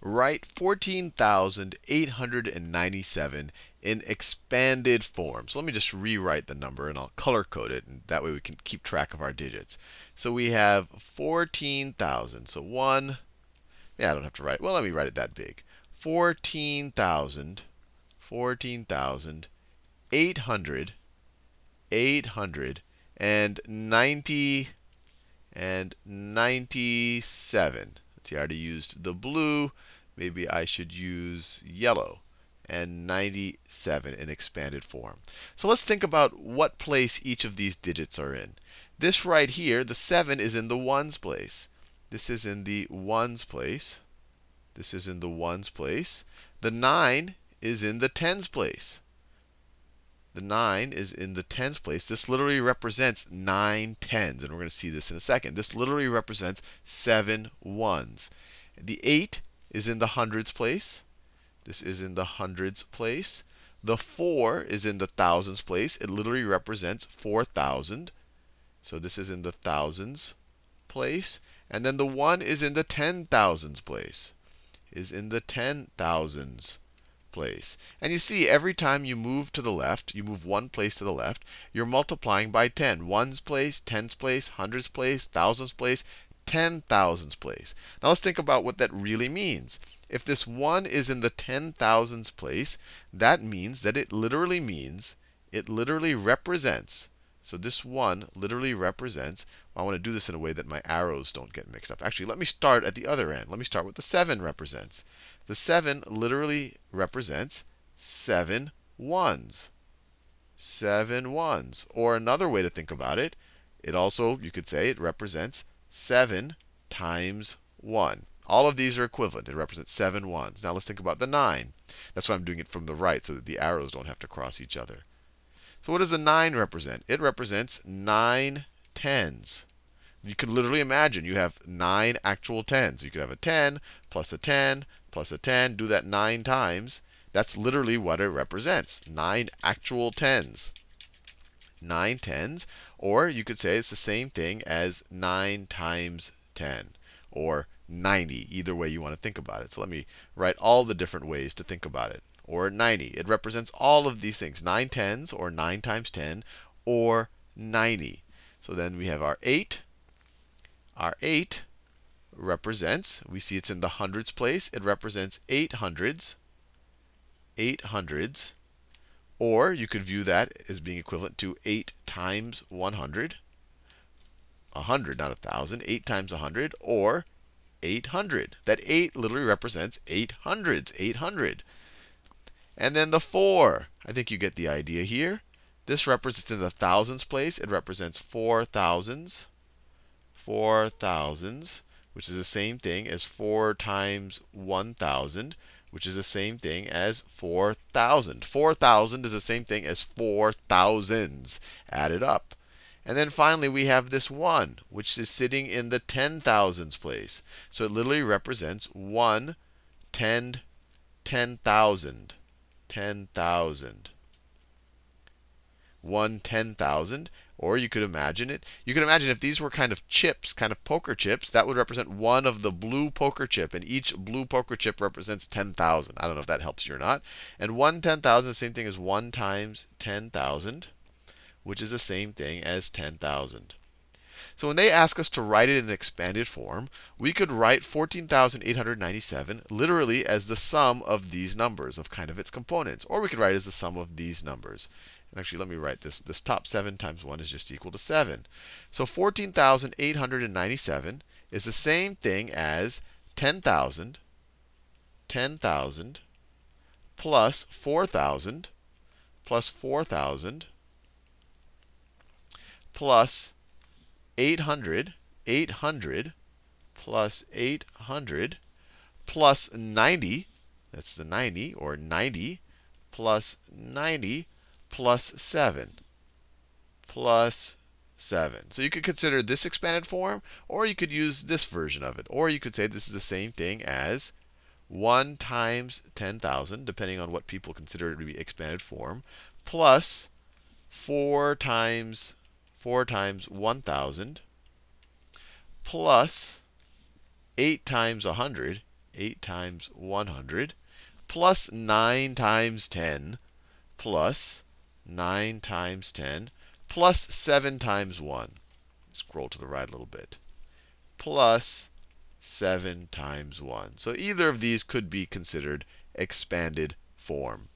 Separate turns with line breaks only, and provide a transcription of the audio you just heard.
write 14,897 in expanded form. So let me just rewrite the number and I'll color code it, and that way we can keep track of our digits. So we have 14,000. So 1, yeah, I don't have to write, well, let me write it that big. 14,000, 14,800, 800, and 90 and 97. See, I already used the blue. Maybe I should use yellow. And 97 in expanded form. So let's think about what place each of these digits are in. This right here, the 7 is in the ones place. This is in the ones place. This is in the ones place. The 9 is in the tens place. The 9 is in the tens place. This literally represents 9 tens. And we're going to see this in a second. This literally represents 7 ones. The 8 is in the hundreds place. This is in the hundreds place. The 4 is in the thousands place. It literally represents 4,000. So this is in the thousands place. And then the 1 is in the ten thousands place. Is in the ten thousands place. And you see, every time you move to the left, you move one place to the left, you're multiplying by 10. Ones place, tens place, hundreds place, thousands place, ten thousands place. Now let's think about what that really means. If this 1 is in the ten thousands place, that means that it literally means, it literally represents, so this 1 literally represents, I want to do this in a way that my arrows don't get mixed up. Actually, let me start at the other end. Let me start with the 7 represents. The 7 literally represents 7 ones. 7 ones. Or another way to think about it, it also, you could say, it represents 7 times 1. All of these are equivalent. It represents 7 ones. Now let's think about the 9. That's why I'm doing it from the right, so that the arrows don't have to cross each other. So what does the 9 represent? It represents 9 tens. You could literally imagine you have 9 actual tens. You could have a 10 plus a 10 plus a 10, do that 9 times. That's literally what it represents 9 actual tens. 9 tens. Or you could say it's the same thing as 9 times 10, or 90, either way you want to think about it. So let me write all the different ways to think about it. Or 90. It represents all of these things 9 tens, or 9 times 10, or 90. So then we have our 8. Our 8 represents, we see it's in the hundreds place, it represents 8 hundreds. 8 hundreds. Or you could view that as being equivalent to 8 times 100. 100, not 1,000. 8 times 100. Or 800. That 8 literally represents 8 hundreds, 800. And then the 4. I think you get the idea here. This represents in the thousands place. It represents 4 thousands. 4 thousands which is the same thing as 4 times 1,000, which is the same thing as 4,000. 4,000 is the same thing as 4 thousands added up. And then finally, we have this 1, which is sitting in the ten thousands place. So it literally represents 1 ten, 10,000. 10,000. 1 10,000. Or you could imagine it. You could imagine if these were kind of chips, kind of poker chips, that would represent one of the blue poker chip. And each blue poker chip represents 10,000. I don't know if that helps you or not. And 1 10,000 is the same thing as 1 times 10,000, which is the same thing as 10,000. So when they ask us to write it in expanded form, we could write 14,897 literally as the sum of these numbers, of kind of its components. Or we could write it as the sum of these numbers. Actually, let me write this. This top 7 times 1 is just equal to 7. So 14,897 is the same thing as 10,000, 10,000 plus 4,000 plus 4,000 plus 800, 800 plus 800 plus 90, that's the 90, or 90 plus 90 plus 7 plus 7. So you could consider this expanded form, or you could use this version of it. Or you could say this is the same thing as 1 times 10,000, depending on what people consider to be expanded form, plus 4 times 4 times 1,000 plus 8 times 100. 8 times 100, plus 9 times 10, plus 9 times 10, plus 7 times 1. Scroll to the right a little bit. Plus 7 times 1. So either of these could be considered expanded form.